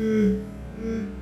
Mm-hmm.